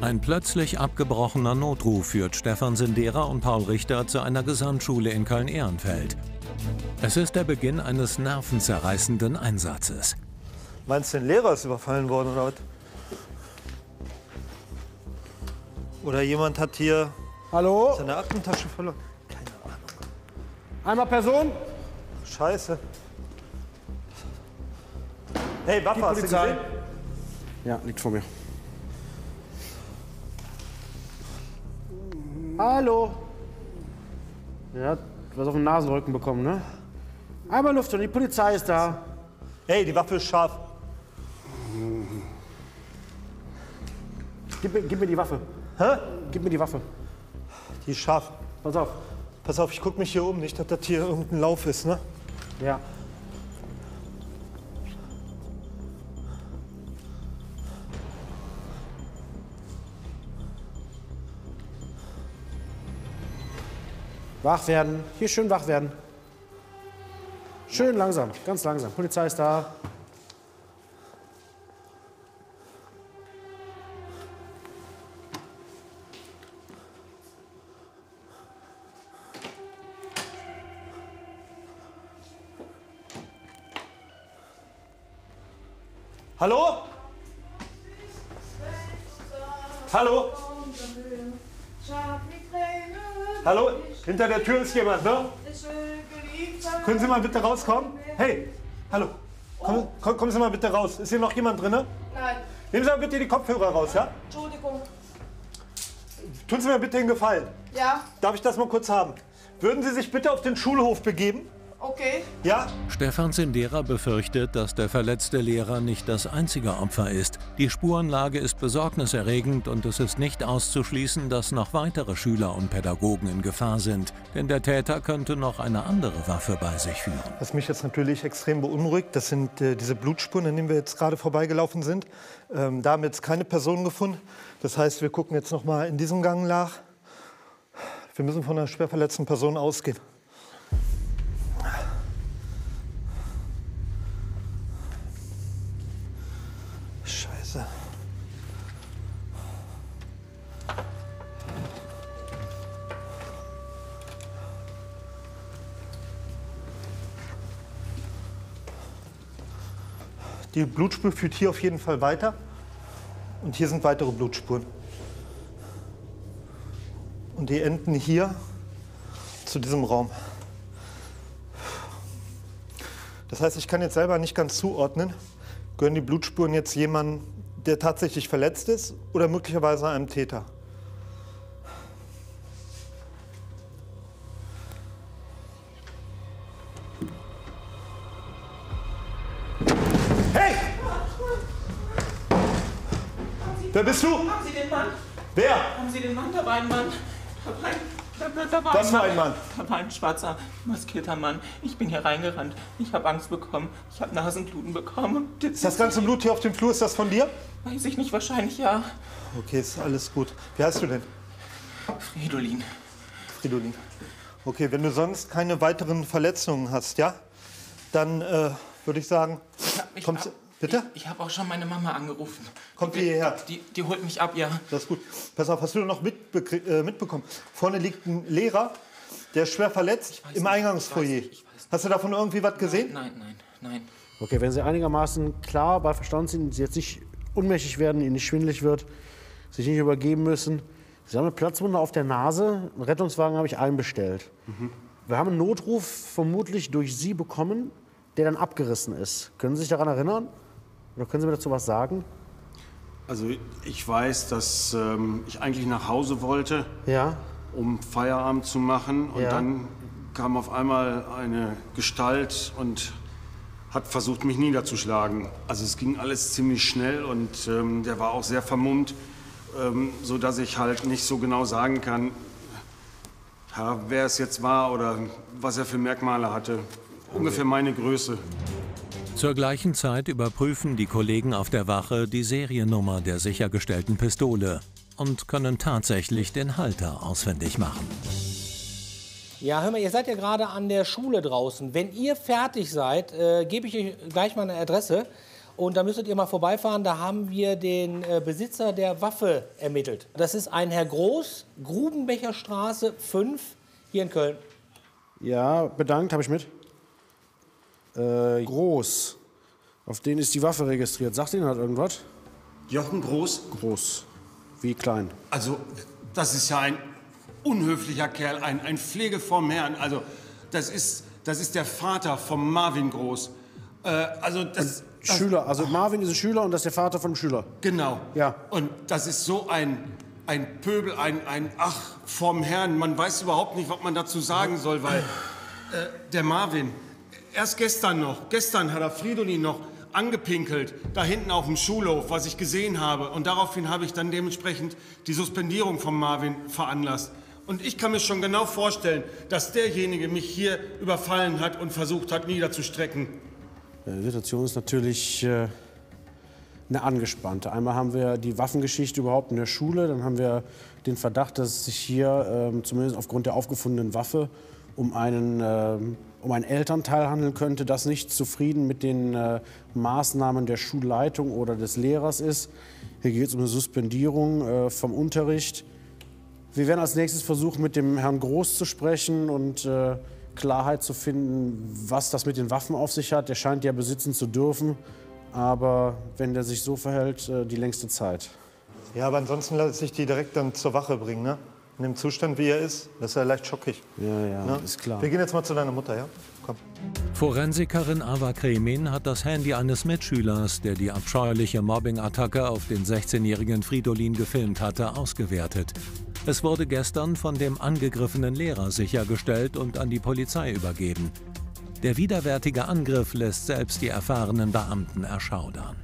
Ein plötzlich abgebrochener Notruf führt Stefan Sindera und Paul Richter zu einer Gesamtschule in Köln-Ehrenfeld. Es ist der Beginn eines nervenzerreißenden Einsatzes. Meinst du, ein Lehrer ist überfallen worden oder was? Oder jemand hat hier Hallo? seine Aktentasche verloren. Einmal Person? Scheiße. Hey, Waffe, hast du gesehen? Ja, liegt vor mir. Hallo? Er hat was auf den Nasenrücken bekommen, ne? Einmal Luft und die Polizei ist da. Hey, die Waffe ist scharf. Gib, mir- gib mir die Waffe. Hä? Gib mir die Waffe. Die ist scharf. Pass auf. Pass auf, ich guck mich hier um, nicht, dass das hier irgendein Lauf ist, ne? Ja. Wach werden. Hier schön wach werden. Schön langsam, ganz langsam. Polizei ist da. Hallo? Hallo? Hallo? Hinter der Tür ist jemand, ne? Können Sie mal bitte rauskommen? Hey, hallo. Komm, komm, kommen Sie mal bitte raus. Ist hier noch jemand drin? Nein, Nehmen Sie mal bitte die Kopfhörer raus, ja? Entschuldigung. Tun Sie mir bitte einen Gefallen. Ja, Darf ich das mal kurz haben? Würden Sie sich bitte auf den Schulhof begeben? Okay. Ja? Stefan Sindera befürchtet, dass der verletzte Lehrer nicht das einzige Opfer ist. Die Spurenlage ist besorgniserregend und es ist nicht auszuschließen, dass noch weitere Schüler und Pädagogen in Gefahr sind. Denn der Täter könnte noch eine andere Waffe bei sich führen. Was mich jetzt natürlich extrem beunruhigt, das sind äh, diese Blutspuren, an denen wir jetzt gerade vorbeigelaufen sind. Ähm, da haben wir jetzt keine Personen gefunden. Das heißt, wir gucken jetzt noch mal in diesem Gang nach. Wir müssen von einer schwer verletzten Person ausgehen. Scheiße. Die Blutspur führt hier auf jeden Fall weiter. Und hier sind weitere Blutspuren. Und die enden hier zu diesem Raum. Das heißt, ich kann jetzt selber nicht ganz zuordnen, gehören die Blutspuren jetzt jemandem, der tatsächlich verletzt ist oder möglicherweise einem Täter. Hey! Wer bist du? Haben Sie den Mann? Wer? Haben Sie den Mann? Da war ein Mann. Da war ein, da, da, da war Was für ein Mann? Da war ein schwarzer, maskierter Mann. Ich bin hier reingerannt. Ich habe Angst bekommen. Ich habe Nasenbluten bekommen. Das Ist das ganze Blut hier auf dem Flur, ist das von dir? Weiß ich nicht, wahrscheinlich ja. Okay, ist alles gut. Wie heißt du denn? Fridolin. Fridolin. Okay, wenn du sonst keine weiteren Verletzungen hast, ja? Dann äh, würde ich sagen, Ich kommst hab- bitte? Ich, ich habe auch schon meine Mama angerufen. Kommt die, die hierher? Die, die holt mich ab, ja. Das ist gut. Pass auf, hast du noch mitbe äh, mitbekommen? Vorne liegt ein Lehrer, der ist schwer verletzt weiß im nicht, Eingangsfoyer. ich weiß nicht, ich weiß nicht. Hast du davon irgendwie was gesehen? Nein, nein, nein. Okay, wenn Sie einigermaßen klar bei Verstand sind, Sie jetzt nicht ohnmächtig werden, Ihnen nicht schwindelig wird, sich nicht übergeben müssen. Sie haben eine Platzwunde auf der Nase. Einen Rettungswagen habe ich einbestellt. Wir haben einen Notruf vermutlich durch Sie bekommen, der dann abgerissen ist. Können Sie sich daran erinnern? Oder können Sie mir dazu was sagen? Also ich weiß, dass ähm, ich eigentlich nach Hause wollte, Ja. um Feierabend zu machen. Und Ja. dann kam auf einmal eine Gestalt und hat versucht, mich niederzuschlagen. Also es ging alles ziemlich schnell und ähm, der war auch sehr vermummt, ähm, so dass ich halt nicht so genau sagen kann, ja, wer es jetzt war oder was er für Merkmale hatte. Ungefähr meine Größe. Zur gleichen Zeit überprüfen die Kollegen auf der Wache die Seriennummer der sichergestellten Pistole und können tatsächlich den Halter ausfindig machen. Ja, hör mal, ihr seid ja gerade an der Schule draußen. Wenn ihr fertig seid, äh, gebe ich euch gleich mal eine Adresse. Und da müsstet ihr mal vorbeifahren. Da haben wir den äh, Besitzer der Waffe ermittelt. Das ist ein Herr Groß, Grubenbecher Straße 5 hier in Köln. Ja, bedankt, habe ich mit. Äh, groß. Auf den ist die Waffe registriert. Sagt Ihnen halt irgendwas? Jochen Groß? Groß. Wie klein? Also, das ist ja ein unhöflicher Kerl, ein, ein Pflege vom Herrn. Also, das ist, das ist der Vater von Marvin Groß. Äh, also, das, das, Schüler. Also Marvin ist ein Schüler und das ist der Vater von dem Schüler. Genau. Ja. Und das ist so ein, ein Pöbel, ein, ein Ach vom Herrn. Man weiß überhaupt nicht, was man dazu sagen soll, weil äh, der Marvin, erst gestern noch, gestern hat er Fridolin noch angepinkelt, da hinten auf dem Schulhof, was ich gesehen habe. Und daraufhin habe ich dann dementsprechend die Suspendierung von Marvin veranlasst. Und ich kann mir schon genau vorstellen, dass derjenige mich hier überfallen hat und versucht hat, niederzustrecken. Die Situation ist natürlich äh, eine angespannte. Einmal haben wir die Waffengeschichte überhaupt in der Schule, dann haben wir den Verdacht, dass es sich hier ähm, zumindest aufgrund der aufgefundenen Waffe um einen, ähm, um einen Elternteil handeln könnte, das nicht zufrieden mit den äh, Maßnahmen der Schulleitung oder des Lehrers ist. Hier geht es um eine Suspendierung äh, vom Unterricht. Wir werden als nächstes versuchen, mit dem Herrn Groß zu sprechen und äh, Klarheit zu finden, was das mit den Waffen auf sich hat. Der scheint ja besitzen zu dürfen, aber wenn der sich so verhält, äh, die längste Zeit. Ja, aber ansonsten lasse ich die direkt dann zur Wache bringen, ne? In dem Zustand, wie er ist, das ist ja leicht schockig. Ja, ja, Ne? ist klar. Wir gehen jetzt mal zu deiner Mutter, ja? Komm. Forensikerin Ava Kremin hat das Handy eines Mitschülers, der die abscheuliche Mobbing-Attacke auf den 16-jährigen Fridolin gefilmt hatte, ausgewertet. Es wurde gestern von dem angegriffenen Lehrer sichergestellt und an die Polizei übergeben. Der widerwärtige Angriff lässt selbst die erfahrenen Beamten erschaudern.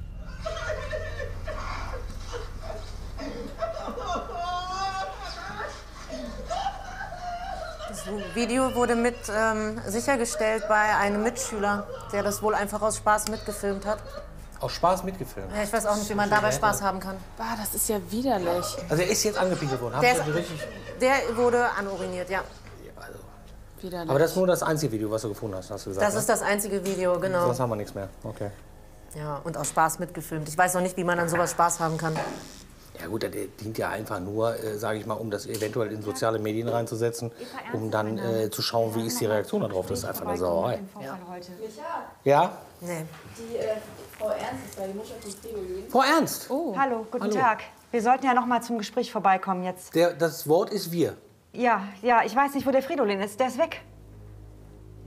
Video wurde mit ähm, sichergestellt bei einem Mitschüler, der das wohl einfach aus Spaß mitgefilmt hat. Aus Spaß mitgefilmt. Ja, ich weiß auch nicht, wie man dabei Spaß haben kann. Bah, das ist ja widerlich. Also er ist jetzt angepinkelt worden. Der, ist, richtig? der wurde anuriniert, ja. widerlich. Aber das ist nur das einzige Video, was du gefunden hast, hast du gesagt. Das ist das einzige Video, genau. Sonst haben wir nichts mehr. Okay. Ja, und aus Spaß mitgefilmt. Ich weiß noch nicht, wie man an sowas Spaß haben kann. Ja gut, der dient ja einfach nur, äh, sage ich mal, um das eventuell in soziale Medien reinzusetzen, um dann äh, zu schauen, wie ist die Reaktion darauf. Das ist einfach eine Sauerei. Ja? Nee. Die äh, Frau Ernst ist da, die Mutter von Fridolin. Frau Ernst, Hallo, guten Hallo. Tag. Wir sollten ja noch mal zum Gespräch vorbeikommen jetzt. der, das Wort ist wir. Ja, ja, ich weiß nicht, wo der Fridolin ist. Der ist weg.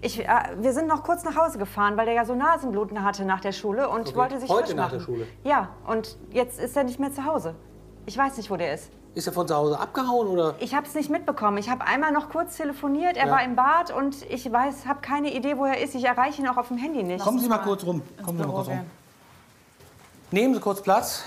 Ich, äh, wir sind noch kurz nach Hause gefahren, weil der ja so Nasenbluten hatte nach der Schule und Okay. wollte sich Heute frisch nach der. Schule? Ja, und jetzt ist er nicht mehr zu Hause. Ich weiß nicht, wo der ist. Ist er von zu Hause abgehauen oder? Ich habe es nicht mitbekommen. Ich habe einmal noch kurz telefoniert. Er Ja. war im Bad und ich weiß, habe keine Idee, wo er ist. Ich erreiche ihn auch auf dem Handy nicht. Kommen Sie mal kurz rum. Kommen Sie mal kurz rum. Nehmen Sie kurz Platz.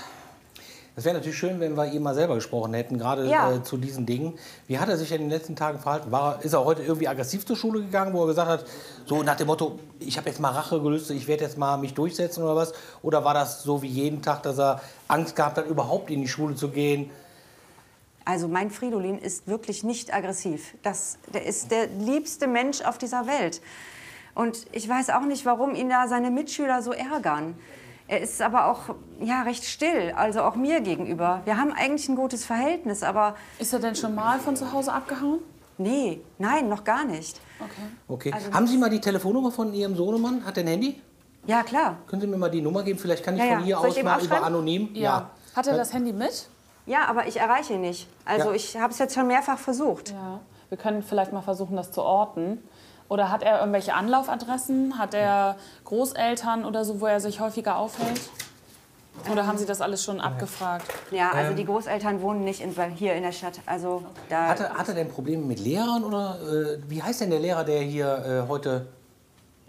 Es wäre natürlich schön, wenn wir ihm mal selber gesprochen hätten, gerade Ja. äh, zu diesen Dingen. Wie hat er sich in den letzten Tagen verhalten? War, er- ist er heute irgendwie aggressiv zur Schule gegangen, wo er gesagt hat, so nach dem Motto, ich habe jetzt mal Rache gelöst, ich werde jetzt mal mich durchsetzen oder was? Oder war das so wie jeden Tag, dass er Angst gehabt hat, überhaupt in die Schule zu gehen? Also mein Fridolin ist wirklich nicht aggressiv. Das, der ist der liebste Mensch auf dieser Welt. Und ich weiß auch nicht, warum ihn da seine Mitschüler so ärgern. Er ist aber auch ja, recht still, also auch mir gegenüber. Wir haben eigentlich ein gutes Verhältnis, aber Ist er denn schon mal von zu Hause abgehauen? nee, nein, noch gar nicht. Okay. Okay. Also Haben Sie mal die Telefonnummer von Ihrem Sohnemann? Hat er ein Handy? Ja, klar. Können Sie mir mal die Nummer geben? Vielleicht kann ich Ja, ja. von hier Soll aus mal über anonym. Ja. Hat er das Handy mit? Ja, aber ich erreiche ihn nicht. Also Ja. ich habe es jetzt schon mehrfach versucht. Ja. Wir können vielleicht mal versuchen, das zu orten. Oder hat er irgendwelche Anlaufadressen? Hat er Großeltern oder so, wo er sich häufiger aufhält? Oder haben Sie das alles schon abgefragt? Ja, also die Großeltern wohnen nicht in, hier in der Stadt. Also da Hat er, hat er denn Probleme mit Lehrern oder äh, wie heißt denn der Lehrer, der hier äh, heute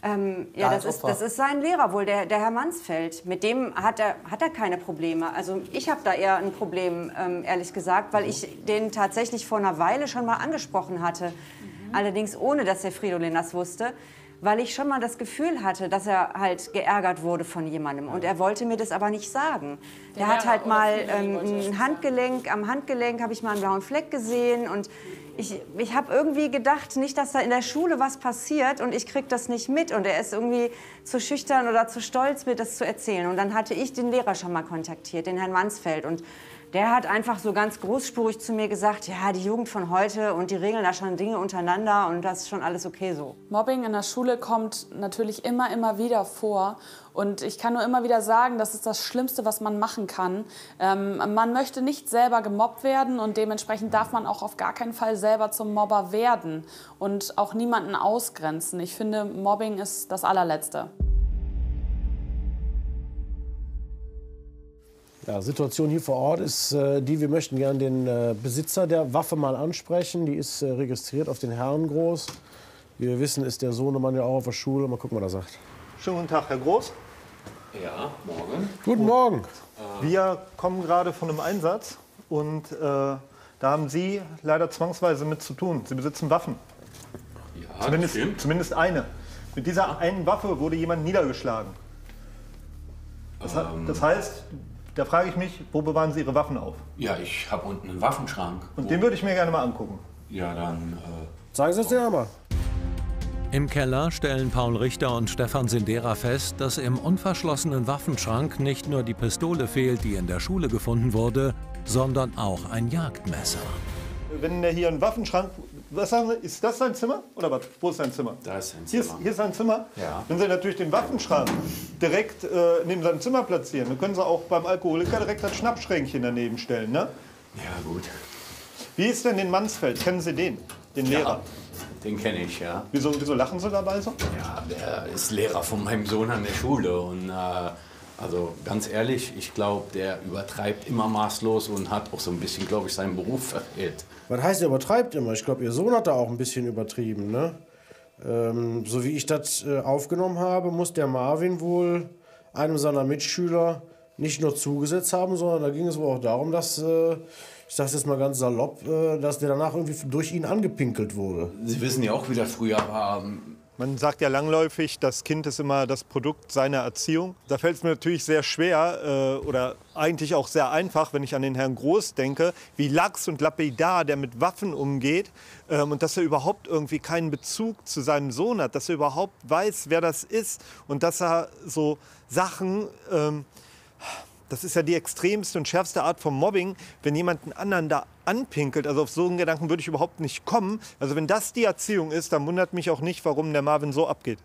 Ähm, ja, Ja, das ist, Opfer. das ist sein Lehrer wohl, der, der Herr Mansfeld. Mit dem hat er, hat er keine Probleme. Also ich habe da eher ein Problem, ähm, ehrlich gesagt, weil ich den tatsächlich vor einer Weile schon mal angesprochen hatte. Allerdings ohne, dass der Fridolin das wusste. weil ich schon mal das Gefühl hatte, dass er halt geärgert wurde von jemandem. Und er wollte mir das aber nicht sagen. Der, hat Lehrer halt mal ähm, ein Handgelenk, am Handgelenk habe ich mal einen blauen Fleck gesehen und ich, ich habe irgendwie gedacht, nicht, dass da in der Schule was passiert und ich krieg das nicht mit und er ist irgendwie zu schüchtern oder zu stolz, mir das zu erzählen. Und dann hatte ich den Lehrer schon mal kontaktiert, den Herrn Mansfeld und der hat einfach so ganz großspurig zu mir gesagt, ja, die Jugend von heute und die regeln da schon Dinge untereinander und das ist schon alles okay so. Mobbing in der Schule kommt natürlich immer, immer wieder vor. Und ich kann nur immer wieder sagen, das ist das Schlimmste, was man machen kann. Ähm, man möchte nicht selber gemobbt werden und dementsprechend darf man auch auf gar keinen Fall selber zum Mobber werden und auch niemanden ausgrenzen. Ich finde, Mobbing ist das allerletzte. Ja, Situation hier vor Ort ist äh, die, wir möchten gerne den äh, Besitzer der Waffe mal ansprechen. Die ist äh, registriert auf den Herrn Groß. Wie wir wissen, ist der Sohnemann ja auch auf der Schule. Mal gucken, was er sagt. Schönen guten Tag, Herr Groß. Ja, morgen. Guten Morgen. Wir kommen gerade von einem Einsatz und äh, da haben Sie leider zwangsweise mit zu tun. Sie besitzen Waffen. Ja, Zumindest, stimmt. zumindest eine. Mit dieser einen Waffe wurde jemand niedergeschlagen. Das, Ähm. das heißt, da frage ich mich, wo bewahren Sie Ihre Waffen auf? Ja, ich habe unten einen Waffenschrank. Und den würde ich mir gerne mal angucken. Ja, dann. Sagen Sie es dir einmal. Im Keller stellen Paul Richter und Stefan Sindera fest, dass im unverschlossenen Waffenschrank nicht nur die Pistole fehlt, die in der Schule gefunden wurde, sondern auch ein Jagdmesser. Wenn der hier einen Waffenschrank. Was sagen Sie? Ist das sein Zimmer? Oder was? Wo ist sein Zimmer? Da ist sein Hier ist, Zimmer. hier ist sein Zimmer. Ja. Wenn Sie natürlich den Waffenschrank direkt äh, neben seinem Zimmer platzieren, dann können Sie auch beim Alkoholiker direkt das Schnappschränkchen daneben stellen. Ne? Ja, gut. Wie ist denn den Mansfeld? Kennen Sie den? Den Lehrer? Ja, den kenne ich, ja. Wieso, wieso lachen Sie dabei so? Ja, der ist Lehrer von meinem Sohn an der Schule. Und äh, also ganz ehrlich, ich glaube, der übertreibt immer maßlos und hat auch so ein bisschen, glaube ich, seinen Beruf verfehlt. Was heißt, er übertreibt immer? Ich glaube, Ihr Sohn hat da auch ein bisschen übertrieben. Ne? Ähm, so wie ich das äh, aufgenommen habe, muss der Marvin wohl einem seiner Mitschüler nicht nur zugesetzt haben, sondern da ging es wohl auch darum, dass, äh, ich sage jetzt mal ganz salopp, äh, dass der danach irgendwie durch ihn angepinkelt wurde. Sie wissen ja auch, wie der früher war. Man sagt ja langläufig, das Kind ist immer das Produkt seiner Erziehung. Da fällt es mir natürlich sehr schwer äh, oder eigentlich auch sehr einfach, wenn ich an den Herrn Groß denke, wie lax und lapidar der mit Waffen umgeht ähm, und dass er überhaupt irgendwie keinen Bezug zu seinem Sohn hat, dass er überhaupt weiß, wer das ist und dass er so Sachen... Ähm, das ist ja die extremste und schärfste Art von Mobbing, wenn jemand einen anderen da anpinkelt. Also auf so einen Gedanken würde ich überhaupt nicht kommen. Also wenn das die Erziehung ist, dann wundert mich auch nicht, warum der Marvin so abgeht.